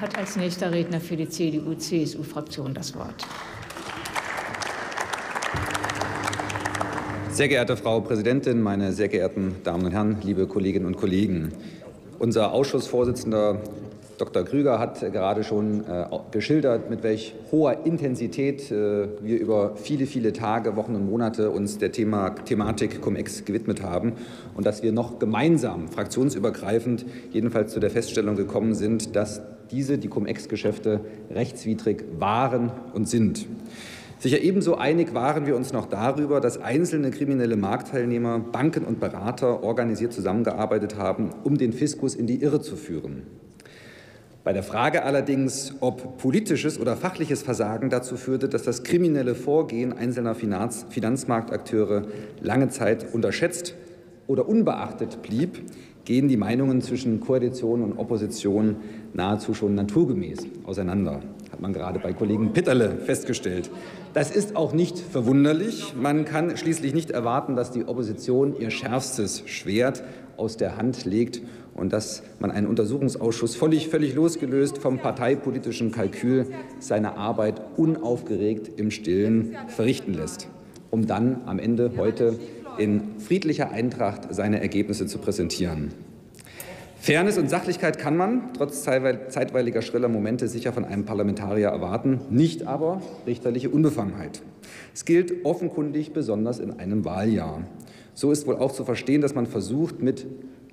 hat als nächster Redner für die CDU-CSU-Fraktion das Wort. Sehr geehrte Frau Präsidentin, meine sehr geehrten Damen und Herren, liebe Kolleginnen und Kollegen! Unser Ausschussvorsitzender Dr. Krüger hat gerade schon äh, geschildert, mit welch hoher Intensität äh, wir über viele, viele Tage, Wochen und Monate uns der Thema, Thematik Cum-Ex gewidmet haben und dass wir noch gemeinsam, fraktionsübergreifend, jedenfalls zu der Feststellung gekommen sind, dass diese, die Cum-Ex-Geschäfte, rechtswidrig waren und sind. Sicher ebenso einig waren wir uns noch darüber, dass einzelne kriminelle Marktteilnehmer, Banken und Berater organisiert zusammengearbeitet haben, um den Fiskus in die Irre zu führen. Bei der Frage allerdings, ob politisches oder fachliches Versagen dazu führte, dass das kriminelle Vorgehen einzelner Finanz Finanzmarktakteure lange Zeit unterschätzt oder unbeachtet blieb, gehen die Meinungen zwischen Koalition und Opposition nahezu schon naturgemäß auseinander hat man gerade bei Kollegen Pitterle festgestellt. Das ist auch nicht verwunderlich. Man kann schließlich nicht erwarten, dass die Opposition ihr schärfstes Schwert aus der Hand legt und dass man einen Untersuchungsausschuss völlig, völlig losgelöst vom parteipolitischen Kalkül seine Arbeit unaufgeregt im Stillen verrichten lässt, um dann am Ende heute in friedlicher Eintracht seine Ergebnisse zu präsentieren. Fairness und Sachlichkeit kann man trotz zeitweiliger schriller Momente sicher von einem Parlamentarier erwarten, nicht aber richterliche Unbefangenheit. Es gilt offenkundig besonders in einem Wahljahr. So ist wohl auch zu verstehen, dass man versucht, mit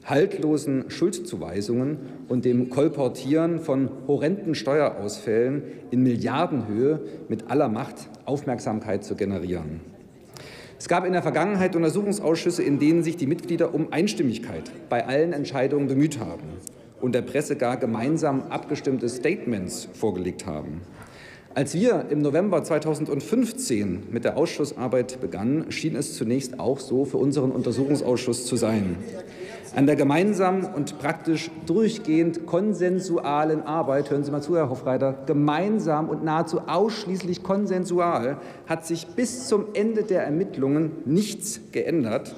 haltlosen Schuldzuweisungen und dem Kolportieren von horrenden Steuerausfällen in Milliardenhöhe mit aller Macht Aufmerksamkeit zu generieren. Es gab in der Vergangenheit Untersuchungsausschüsse, in denen sich die Mitglieder um Einstimmigkeit bei allen Entscheidungen bemüht haben und der Presse gar gemeinsam abgestimmte Statements vorgelegt haben. Als wir im November 2015 mit der Ausschussarbeit begannen, schien es zunächst auch so für unseren Untersuchungsausschuss zu sein. An der gemeinsamen und praktisch durchgehend konsensualen Arbeit, hören Sie mal zu, Herr Hofreiter, gemeinsam und nahezu ausschließlich konsensual hat sich bis zum Ende der Ermittlungen nichts geändert.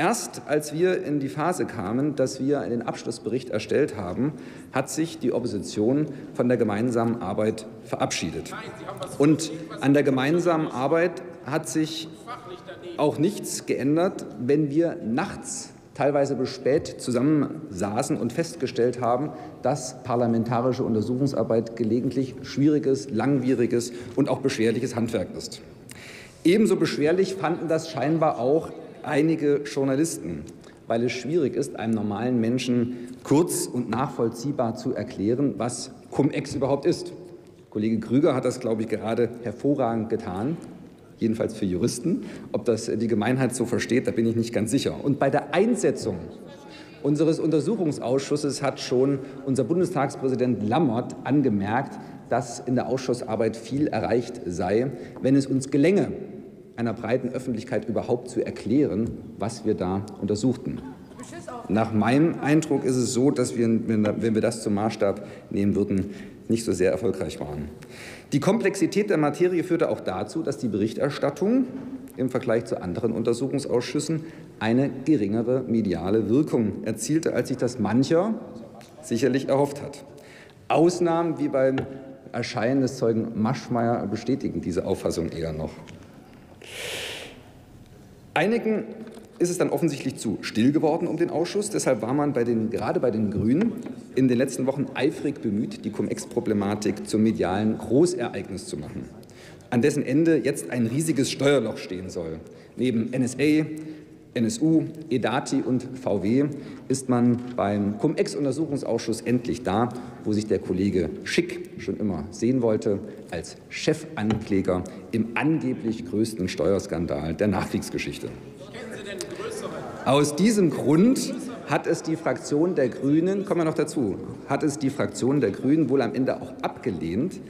Erst als wir in die Phase kamen, dass wir einen Abschlussbericht erstellt haben, hat sich die Opposition von der gemeinsamen Arbeit verabschiedet. Und an der gemeinsamen Arbeit hat sich auch nichts geändert, wenn wir nachts teilweise bis spät zusammensaßen und festgestellt haben, dass parlamentarische Untersuchungsarbeit gelegentlich schwieriges, langwieriges und auch beschwerliches Handwerk ist. Ebenso beschwerlich fanden das scheinbar auch einige Journalisten, weil es schwierig ist, einem normalen Menschen kurz und nachvollziehbar zu erklären, was Cum-Ex überhaupt ist. Kollege Krüger hat das, glaube ich, gerade hervorragend getan jedenfalls für Juristen. Ob das die Gemeinheit so versteht, da bin ich nicht ganz sicher. Und bei der Einsetzung unseres Untersuchungsausschusses hat schon unser Bundestagspräsident Lammert angemerkt, dass in der Ausschussarbeit viel erreicht sei, wenn es uns gelänge, einer breiten Öffentlichkeit überhaupt zu erklären, was wir da untersuchten. Nach meinem Eindruck ist es so, dass wir, wenn wir das zum Maßstab nehmen würden, nicht so sehr erfolgreich waren. Die Komplexität der Materie führte auch dazu, dass die Berichterstattung im Vergleich zu anderen Untersuchungsausschüssen eine geringere mediale Wirkung erzielte, als sich das mancher sicherlich erhofft hat. Ausnahmen wie beim Erscheinen des Zeugen Maschmeyer bestätigen diese Auffassung eher noch. Einigen ist es dann offensichtlich zu still geworden um den Ausschuss. Deshalb war man bei den, gerade bei den Grünen in den letzten Wochen eifrig bemüht, die Cum-Ex-Problematik zum medialen Großereignis zu machen, an dessen Ende jetzt ein riesiges Steuerloch stehen soll. Neben NSA, NSU, EDATI und VW ist man beim Cum-Ex-Untersuchungsausschuss endlich da, wo sich der Kollege Schick schon immer sehen wollte, als Chefankläger im angeblich größten Steuerskandal der Nachkriegsgeschichte. Aus diesem Grund hat es die Fraktion der Grünen, kommen wir noch dazu, hat es die Fraktion der Grünen wohl am Ende auch abgelehnt,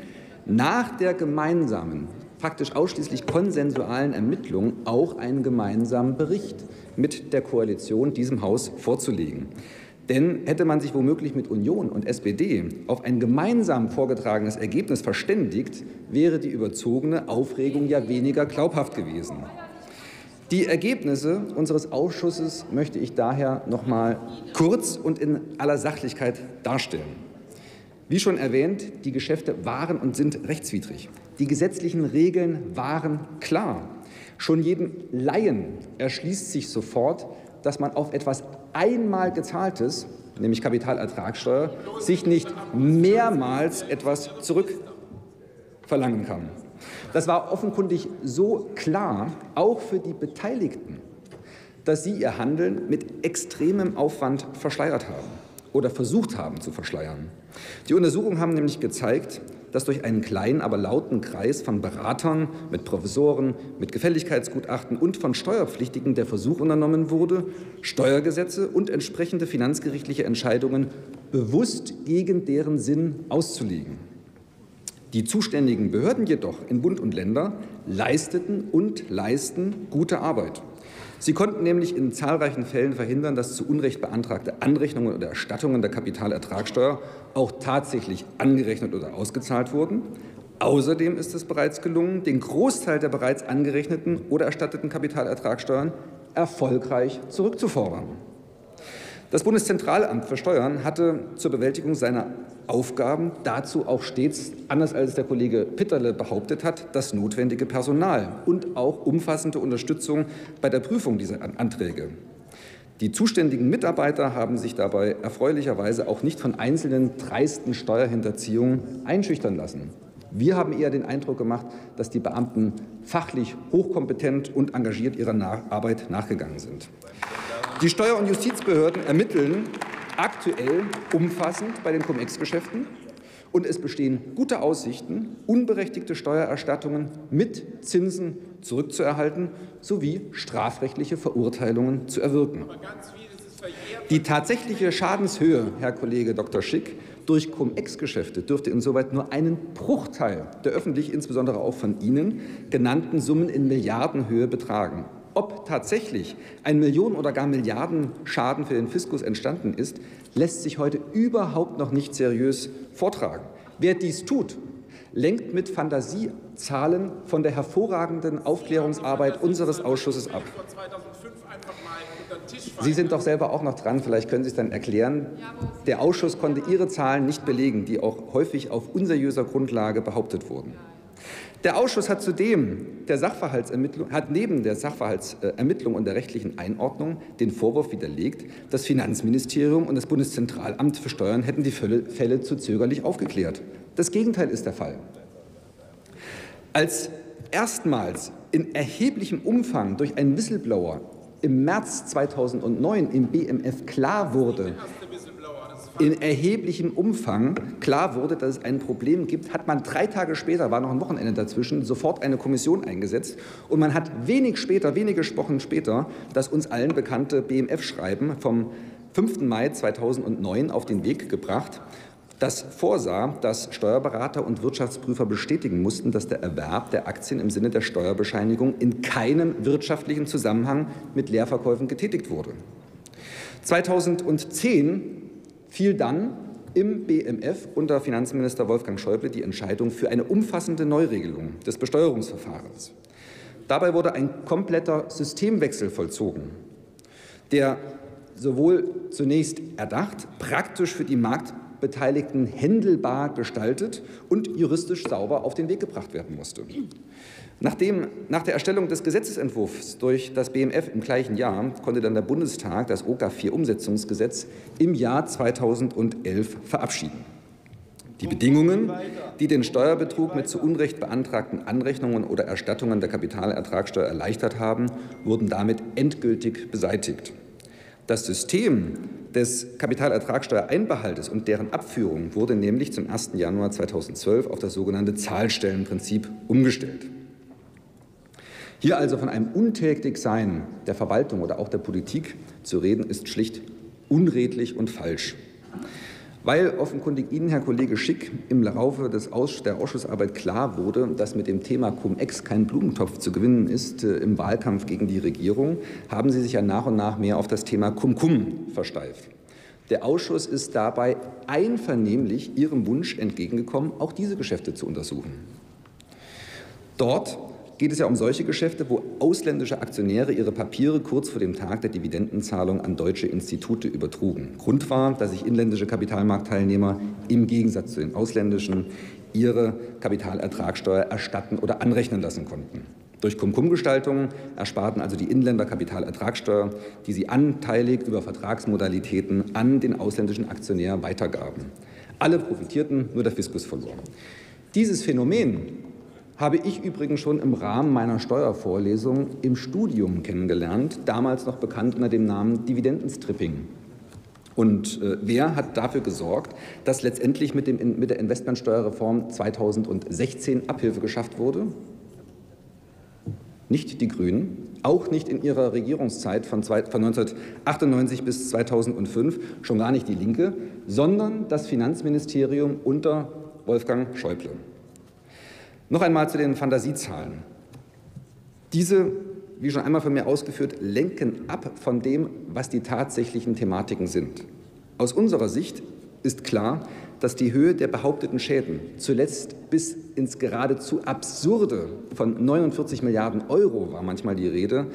nach der gemeinsamen, praktisch ausschließlich konsensualen Ermittlung auch einen gemeinsamen Bericht mit der Koalition diesem Haus vorzulegen. Denn hätte man sich womöglich mit Union und SPD auf ein gemeinsam vorgetragenes Ergebnis verständigt, wäre die überzogene Aufregung ja weniger glaubhaft gewesen. Die Ergebnisse unseres Ausschusses möchte ich daher noch mal kurz und in aller Sachlichkeit darstellen. Wie schon erwähnt, die Geschäfte waren und sind rechtswidrig. Die gesetzlichen Regeln waren klar. Schon jedem Laien erschließt sich sofort, dass man auf etwas einmal gezahltes, nämlich Kapitalertragssteuer, sich nicht mehrmals etwas zurückverlangen kann. Das war offenkundig so klar, auch für die Beteiligten, dass sie ihr Handeln mit extremem Aufwand verschleiert haben oder versucht haben zu verschleiern. Die Untersuchungen haben nämlich gezeigt, dass durch einen kleinen, aber lauten Kreis von Beratern, mit Professoren, mit Gefälligkeitsgutachten und von Steuerpflichtigen der Versuch unternommen wurde, Steuergesetze und entsprechende finanzgerichtliche Entscheidungen bewusst gegen deren Sinn auszulegen. Die zuständigen Behörden jedoch in Bund und Länder leisteten und leisten gute Arbeit. Sie konnten nämlich in zahlreichen Fällen verhindern, dass zu Unrecht beantragte Anrechnungen oder Erstattungen der Kapitalertragssteuer auch tatsächlich angerechnet oder ausgezahlt wurden. Außerdem ist es bereits gelungen, den Großteil der bereits angerechneten oder erstatteten Kapitalertragssteuern erfolgreich zurückzufordern. Das Bundeszentralamt für Steuern hatte zur Bewältigung seiner Aufgaben dazu auch stets, anders als der Kollege Pitterle behauptet hat, das notwendige Personal und auch umfassende Unterstützung bei der Prüfung dieser Anträge. Die zuständigen Mitarbeiter haben sich dabei erfreulicherweise auch nicht von einzelnen dreisten Steuerhinterziehungen einschüchtern lassen. Wir haben eher den Eindruck gemacht, dass die Beamten fachlich hochkompetent und engagiert ihrer Arbeit nachgegangen sind. Die Steuer- und Justizbehörden ermitteln aktuell umfassend bei den Cum-Ex-Geschäften und es bestehen gute Aussichten, unberechtigte Steuererstattungen mit Zinsen zurückzuerhalten sowie strafrechtliche Verurteilungen zu erwirken. Die tatsächliche Schadenshöhe, Herr Kollege Dr. Schick, durch Cum-Ex-Geschäfte dürfte insoweit nur einen Bruchteil der öffentlich, insbesondere auch von Ihnen, genannten Summen in Milliardenhöhe betragen. Ob tatsächlich ein Millionen- oder gar Milliardenschaden für den Fiskus entstanden ist, lässt sich heute überhaupt noch nicht seriös vortragen. Wer dies tut, lenkt mit Fantasiezahlen von der hervorragenden Aufklärungsarbeit unseres Ausschusses ab. Sie sind doch selber auch noch dran, vielleicht können Sie es dann erklären. Der Ausschuss konnte Ihre Zahlen nicht belegen, die auch häufig auf unseriöser Grundlage behauptet wurden. Der Ausschuss hat zudem der Sachverhaltsermittlung, hat neben der Sachverhaltsermittlung und der rechtlichen Einordnung den Vorwurf widerlegt, das Finanzministerium und das Bundeszentralamt für Steuern hätten die Fälle zu zögerlich aufgeklärt. Das Gegenteil ist der Fall. Als erstmals in erheblichem Umfang durch einen Whistleblower im März 2009 im BMF klar wurde, in erheblichem Umfang klar wurde, dass es ein Problem gibt, hat man drei Tage später, war noch ein Wochenende dazwischen, sofort eine Kommission eingesetzt. Und man hat wenig später, wenige Wochen später, das uns allen bekannte BMF-Schreiben vom 5. Mai 2009 auf den Weg gebracht, das vorsah, dass Steuerberater und Wirtschaftsprüfer bestätigen mussten, dass der Erwerb der Aktien im Sinne der Steuerbescheinigung in keinem wirtschaftlichen Zusammenhang mit Leerverkäufen getätigt wurde. 2010 fiel dann im BMF unter Finanzminister Wolfgang Schäuble die Entscheidung für eine umfassende Neuregelung des Besteuerungsverfahrens. Dabei wurde ein kompletter Systemwechsel vollzogen, der sowohl zunächst erdacht, praktisch für die Marktbeteiligten händelbar gestaltet und juristisch sauber auf den Weg gebracht werden musste. Nachdem, nach der Erstellung des Gesetzentwurfs durch das BMF im gleichen Jahr konnte dann der Bundestag das OGA IV-Umsetzungsgesetz im Jahr 2011 verabschieden. Die Bedingungen, die den Steuerbetrug mit zu Unrecht beantragten Anrechnungen oder Erstattungen der Kapitalertragssteuer erleichtert haben, wurden damit endgültig beseitigt. Das System des Kapitalertragssteuereinbehaltes und deren Abführung wurde nämlich zum 1. Januar 2012 auf das sogenannte Zahlstellenprinzip umgestellt. Hier also von einem Untätigsein der Verwaltung oder auch der Politik zu reden, ist schlicht unredlich und falsch. Weil offenkundig Ihnen, Herr Kollege Schick, im Laufe des Aus der Ausschussarbeit klar wurde, dass mit dem Thema Cum-Ex kein Blumentopf zu gewinnen ist äh, im Wahlkampf gegen die Regierung, haben Sie sich ja nach und nach mehr auf das Thema Cum-Cum versteift. Der Ausschuss ist dabei einvernehmlich Ihrem Wunsch entgegengekommen, auch diese Geschäfte zu untersuchen. Dort geht es ja um solche Geschäfte, wo ausländische Aktionäre ihre Papiere kurz vor dem Tag der Dividendenzahlung an deutsche Institute übertrugen. Grund war, dass sich inländische Kapitalmarktteilnehmer im Gegensatz zu den ausländischen ihre Kapitalertragssteuer erstatten oder anrechnen lassen konnten. Durch Cum-Cum-Gestaltungen ersparten also die Inländer Kapitalertragssteuer, die sie anteilig über Vertragsmodalitäten an den ausländischen Aktionär weitergaben. Alle profitierten, nur der Fiskus verlor. Dieses Phänomen habe ich übrigens schon im Rahmen meiner Steuervorlesung im Studium kennengelernt, damals noch bekannt unter dem Namen Dividendenstripping. Und äh, wer hat dafür gesorgt, dass letztendlich mit, dem, mit der Investmentsteuerreform 2016 Abhilfe geschafft wurde? Nicht die Grünen, auch nicht in ihrer Regierungszeit von, von 1998 bis 2005, schon gar nicht die Linke, sondern das Finanzministerium unter Wolfgang Schäuble. Noch einmal zu den Fantasiezahlen. Diese, wie schon einmal von mir ausgeführt, lenken ab von dem, was die tatsächlichen Thematiken sind. Aus unserer Sicht ist klar, dass die Höhe der behaupteten Schäden zuletzt bis ins geradezu absurde von 49 Milliarden Euro war manchmal die Rede,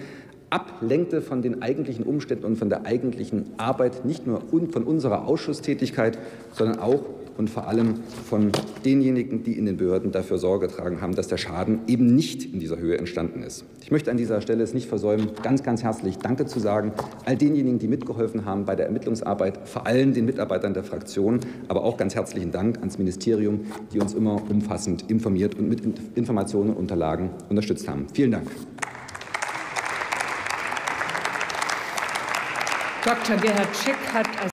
ablenkte von den eigentlichen Umständen und von der eigentlichen Arbeit, nicht nur von unserer Ausschusstätigkeit, sondern auch und vor allem von denjenigen, die in den Behörden dafür Sorge getragen haben, dass der Schaden eben nicht in dieser Höhe entstanden ist. Ich möchte an dieser Stelle es nicht versäumen, ganz, ganz herzlich Danke zu sagen, all denjenigen, die mitgeholfen haben bei der Ermittlungsarbeit, vor allem den Mitarbeitern der Fraktion, aber auch ganz herzlichen Dank ans Ministerium, die uns immer umfassend informiert und mit Informationen und Unterlagen unterstützt haben. Vielen Dank. Dr. Gerhard Schick hat als